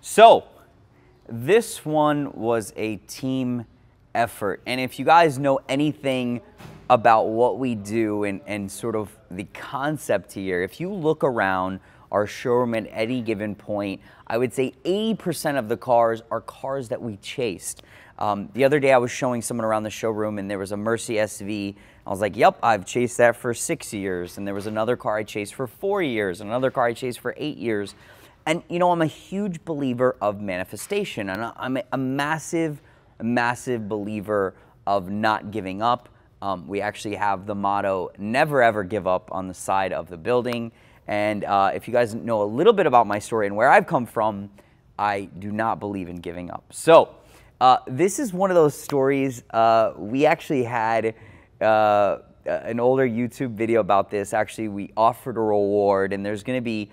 So, this one was a team effort. And if you guys know anything about what we do and, and sort of the concept here, if you look around our showroom at any given point, I would say 80% of the cars are cars that we chased. Um, the other day I was showing someone around the showroom and there was a Murci SV. I was like, yep, I've chased that for six years. And there was another car I chased for four years, and another car I chased for eight years. And you know, I'm a huge believer of manifestation and I'm a massive, massive believer of not giving up. Um, we actually have the motto, never ever give up on the side of the building. And uh, if you guys know a little bit about my story and where I've come from, I do not believe in giving up. So, uh, this is one of those stories. Uh, we actually had uh, an older YouTube video about this. Actually, we offered a reward, and there's going to be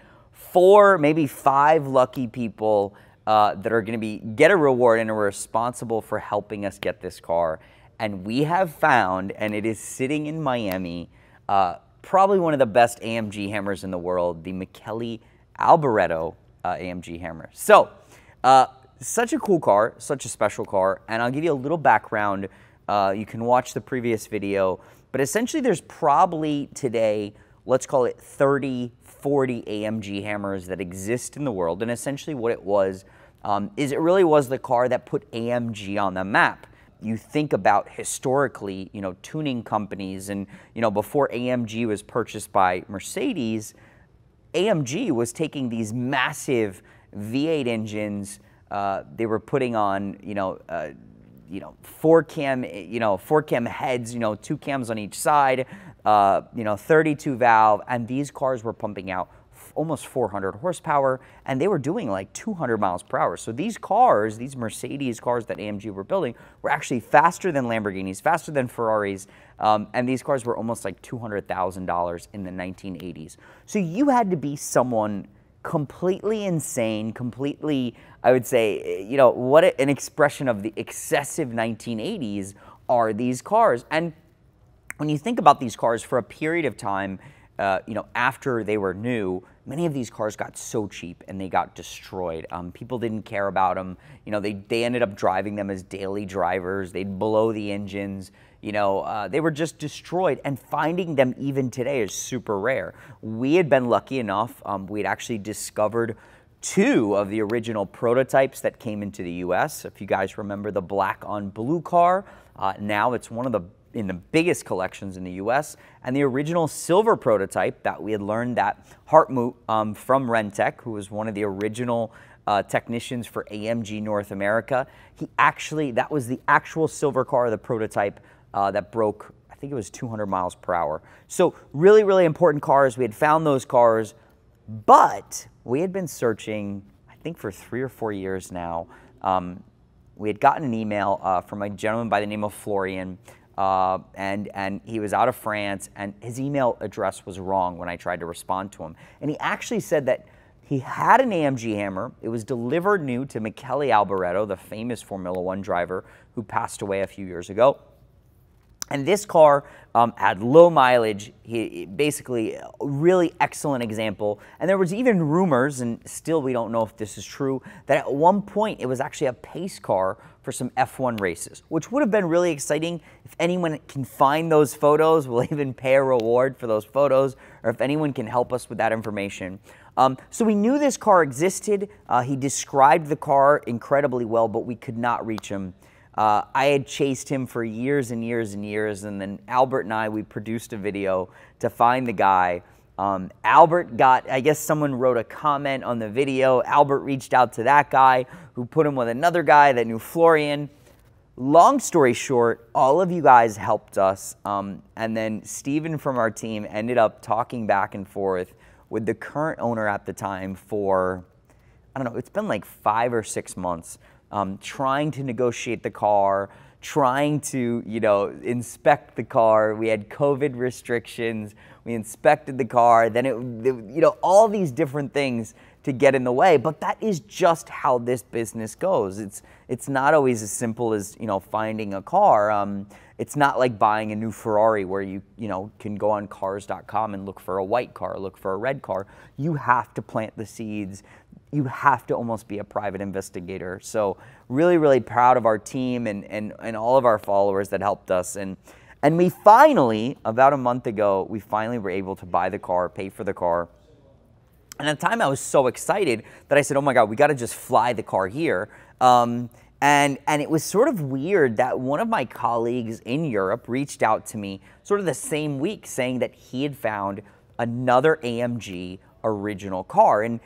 four, maybe five lucky people uh, that are going to be get a reward and are responsible for helping us get this car. And we have found, and it is sitting in Miami, uh, probably one of the best AMG hammers in the world, the Michele Alboreto uh, AMG hammer. So, uh, such a cool car, such a special car, and I'll give you a little background. Uh, you can watch the previous video, but essentially there's probably today, let's call it 30, 40 AMG hammers that exist in the world, and essentially what it was um, is it really was the car that put AMG on the map you think about historically, you know, tuning companies and, you know, before AMG was purchased by Mercedes, AMG was taking these massive V8 engines. Uh, they were putting on, you know, uh, you know, four cam, you know, four cam heads, you know, two cams on each side, uh, you know, 32 valve, and these cars were pumping out almost 400 horsepower, and they were doing like 200 miles per hour. So these cars, these Mercedes cars that AMG were building, were actually faster than Lamborghinis, faster than Ferraris, um, and these cars were almost like $200,000 in the 1980s. So you had to be someone completely insane, completely, I would say, you know, what an expression of the excessive 1980s are these cars. And when you think about these cars for a period of time, uh, you know, after they were new, many of these cars got so cheap and they got destroyed. Um, people didn't care about them. You know, they, they ended up driving them as daily drivers. They'd blow the engines. You know, uh, they were just destroyed. And finding them even today is super rare. We had been lucky enough. Um, we'd actually discovered two of the original prototypes that came into the U.S. If you guys remember the black on blue car, uh, now it's one of the in the biggest collections in the US, and the original silver prototype that we had learned that Hartmut um, from Renntech, who was one of the original uh, technicians for AMG North America, he actually, that was the actual silver car, the prototype uh, that broke, I think it was 200 miles per hour. So really, really important cars. We had found those cars, but we had been searching, I think for three or four years now. Um, we had gotten an email uh, from a gentleman by the name of Florian uh, and, and he was out of France, and his email address was wrong when I tried to respond to him. And he actually said that he had an AMG hammer. It was delivered new to Michele Alboreto, the famous Formula One driver who passed away a few years ago. And this car um, had low mileage, he, basically a really excellent example. And there was even rumors, and still we don't know if this is true, that at one point it was actually a pace car for some F1 races, which would have been really exciting. If anyone can find those photos, we'll even pay a reward for those photos, or if anyone can help us with that information. Um, so we knew this car existed. Uh, he described the car incredibly well, but we could not reach him. Uh, I had chased him for years and years and years, and then Albert and I, we produced a video to find the guy. Um, Albert got, I guess someone wrote a comment on the video. Albert reached out to that guy who put him with another guy that knew Florian. Long story short, all of you guys helped us. Um, and then Steven from our team ended up talking back and forth with the current owner at the time for, I don't know, it's been like five or six months um, trying to negotiate the car, trying to, you know, inspect the car. We had COVID restrictions. We inspected the car. Then it, you know, all these different things to get in the way. But that is just how this business goes. It's it's not always as simple as you know finding a car. Um, it's not like buying a new Ferrari where you you know can go on cars.com and look for a white car, look for a red car. You have to plant the seeds you have to almost be a private investigator. So really, really proud of our team and, and, and all of our followers that helped us. And, and we finally, about a month ago, we finally were able to buy the car, pay for the car. And at the time, I was so excited that I said, oh my God, we got to just fly the car here. Um, and, and it was sort of weird that one of my colleagues in Europe reached out to me sort of the same week saying that he had found another AMG original car. And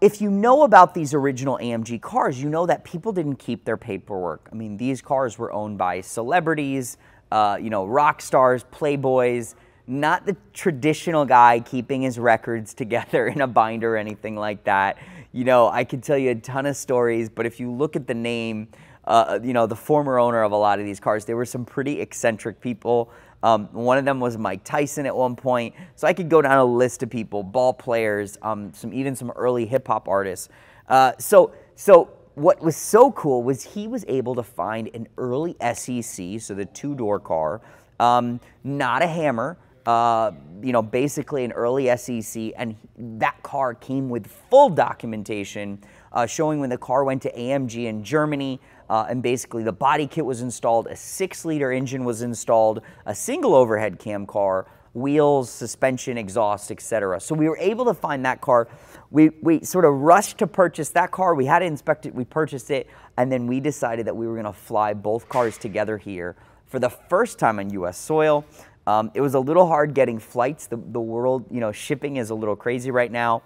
if you know about these original AMG cars, you know that people didn't keep their paperwork. I mean, these cars were owned by celebrities, uh, you know, rock stars, playboys, not the traditional guy keeping his records together in a binder or anything like that. You know, I could tell you a ton of stories, but if you look at the name, uh, you know, the former owner of a lot of these cars, they were some pretty eccentric people. Um, one of them was Mike Tyson at one point. So I could go down a list of people, ball players, um, some even some early hip hop artists. Uh, so so what was so cool was he was able to find an early SEC, so the two door car, um, not a Hammer. Uh, you know, basically an early SEC, and that car came with full documentation uh, showing when the car went to AMG in Germany, uh, and basically the body kit was installed, a six liter engine was installed, a single overhead cam car, wheels, suspension, exhaust, etc. So we were able to find that car. We, we sort of rushed to purchase that car. We had to inspect it we purchased it, and then we decided that we were going to fly both cars together here for the first time on U.S. soil. Um, it was a little hard getting flights. The, the world, you know, shipping is a little crazy right now.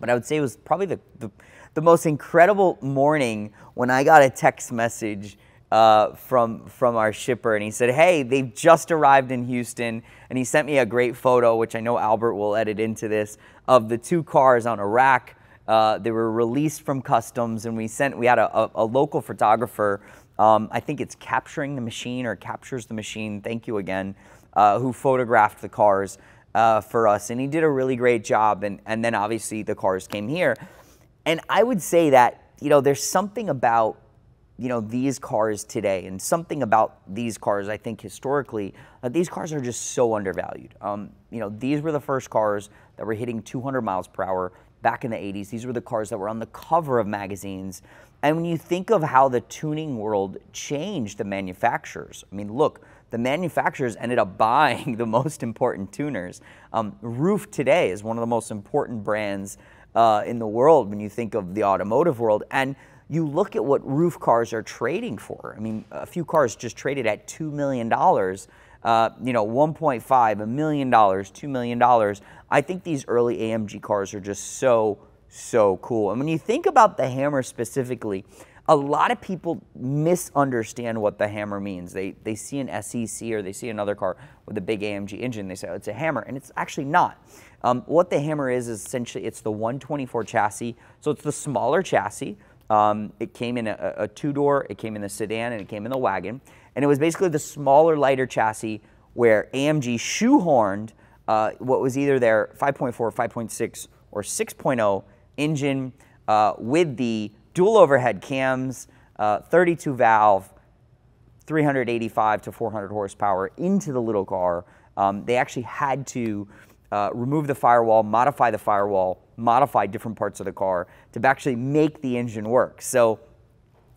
But I would say it was probably the, the the most incredible morning when I got a text message uh, from from our shipper, and he said, "Hey, they've just arrived in Houston," and he sent me a great photo, which I know Albert will edit into this, of the two cars on a rack. Uh, they were released from customs, and we sent. We had a, a, a local photographer. Um, I think it's capturing the machine or captures the machine. Thank you again, uh, who photographed the cars uh, for us, and he did a really great job. And and then obviously the cars came here. And I would say that, you know, there's something about, you know, these cars today and something about these cars, I think historically, these cars are just so undervalued. Um, you know, these were the first cars that were hitting 200 miles per hour back in the 80s. These were the cars that were on the cover of magazines. And when you think of how the tuning world changed the manufacturers, I mean, look, the manufacturers ended up buying the most important tuners. Um, Ruf today is one of the most important brands uh, in the world when you think of the automotive world. And you look at what Ruf cars are trading for. I mean, a few cars just traded at $2 million, uh, you know, 1.5, a million dollars, $2 million. I think these early AMG cars are just so, so cool. And when you think about the Hammer specifically, a lot of people misunderstand what the hammer means. They, they see an SEC or they see another car with a big AMG engine. They say, oh, it's a hammer, and it's actually not. Um, what the hammer is, is essentially it's the 124 chassis. So it's the smaller chassis. Um, it came in a, a two-door, it came in the sedan, and it came in the wagon. And it was basically the smaller, lighter chassis where AMG shoehorned uh, what was either their 5.4, 5.6, or 6.0 engine uh, with the dual overhead cams, uh, 32 valve, 385 to 400 horsepower into the little car. Um, they actually had to uh, remove the firewall, modify the firewall, modify different parts of the car to actually make the engine work. So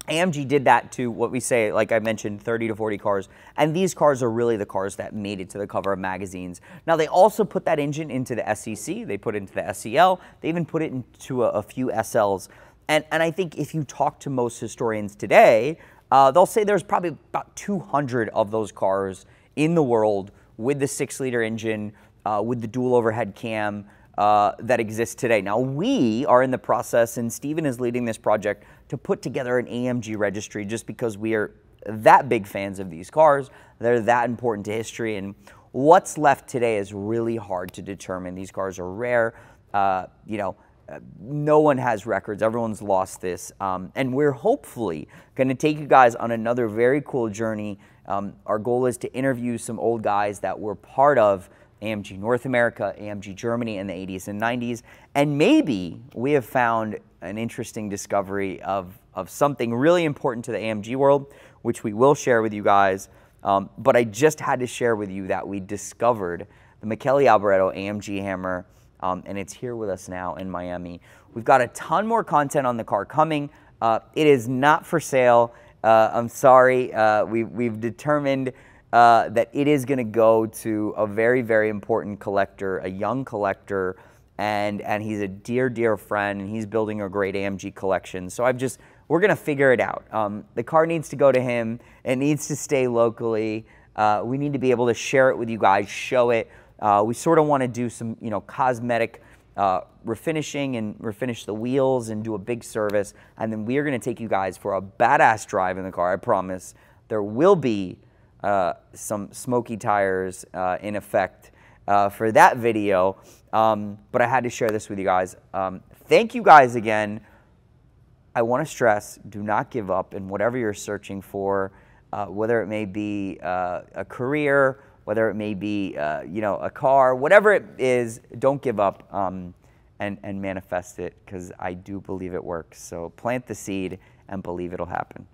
AMG did that to what we say, like I mentioned, 30 to 40 cars. And these cars are really the cars that made it to the cover of magazines. Now, they also put that engine into the SEC, they put it into the SEL, they even put it into a, a few SLs. And, and I think if you talk to most historians today, uh, they'll say there's probably about 200 of those cars in the world with the six liter engine, uh, with the dual overhead cam uh, that exists today. Now, we are in the process, and Stephen is leading this project to put together an AMG registry just because we are that big fans of these cars. They're that important to history. And what's left today is really hard to determine. These cars are rare. Uh, you know, no one has records. Everyone's lost this. Um, and we're hopefully going to take you guys on another very cool journey. Um, our goal is to interview some old guys that were part of AMG North America, AMG Germany in the 80s and 90s. And maybe we have found an interesting discovery of, of something really important to the AMG world, which we will share with you guys. Um, but I just had to share with you that we discovered the Michele Alboreto AMG Hammer um, and it's here with us now in Miami. We've got a ton more content on the car coming. Uh, it is not for sale. Uh, I'm sorry. Uh, we, we've determined uh, that it is going to go to a very, very important collector, a young collector, and and he's a dear, dear friend, and he's building a great AMG collection. So I've just we're going to figure it out. Um, the car needs to go to him. It needs to stay locally. Uh, we need to be able to share it with you guys, show it. Uh, we sort of want to do some, you know, cosmetic uh, refinishing and refinish the wheels and do a big service. And then we are going to take you guys for a badass drive in the car. I promise. There will be uh, some smoky tires uh, in effect uh, for that video. Um, but I had to share this with you guys. Um, thank you guys again. I want to stress do not give up in whatever you're searching for, uh, whether it may be a career, whether it may be uh, you know a car, whatever it is, don't give up um, and, and manifest it because I do believe it works. So plant the seed and believe it'll happen.